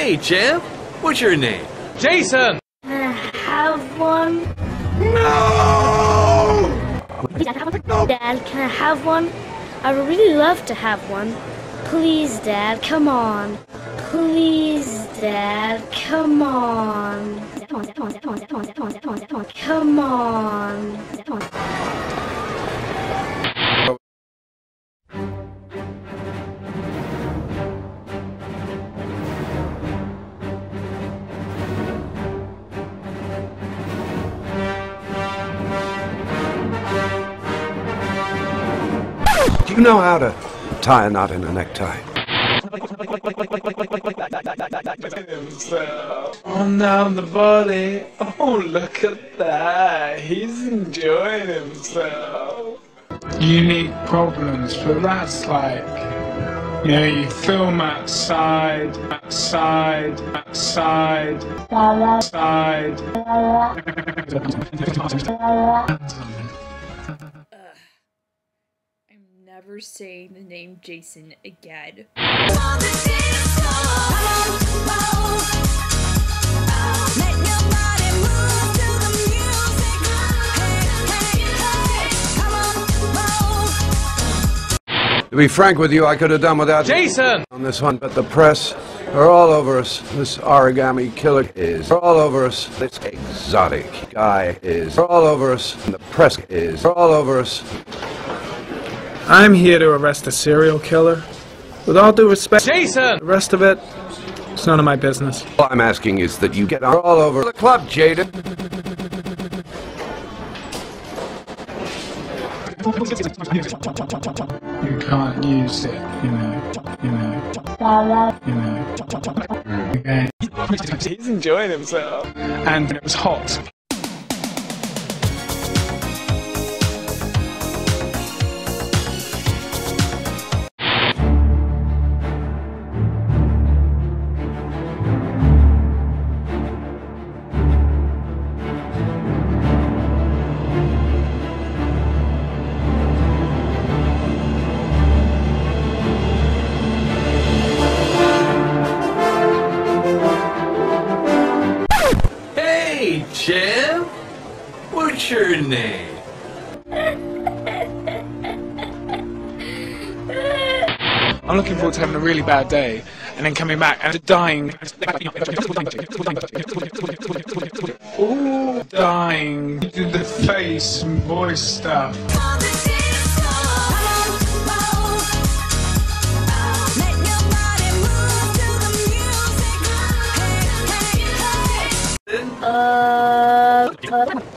Hey, champ. What's your name? Jason! Can I have one? No! Dad, can I have one? I would really love to have one. Please, Dad, come on. Please, Dad, come on. Come on. Do you know how to tie a knot in a necktie? On down the body. Oh, look at that. He's enjoying himself. Unique problems, but that's like, you know, you film outside, outside, outside, outside. I'm never saying the name Jason again. To be frank with you, I could have done without Jason! on this one, but the press are all over us. This origami killer is all over us. This exotic guy is all over us. And the press is all over us. I'm here to arrest a serial killer. With all due respect, Jason! the rest of it, it's none of my business. All I'm asking is that you get all over the club, Jayden. You can't use it, you know, you know, you know. Okay. He's enjoying himself. And it was hot. What's your name? I'm looking forward to having a really bad day and then coming back and dying. Ooh, dying. Did the face and voice stuff. Uh,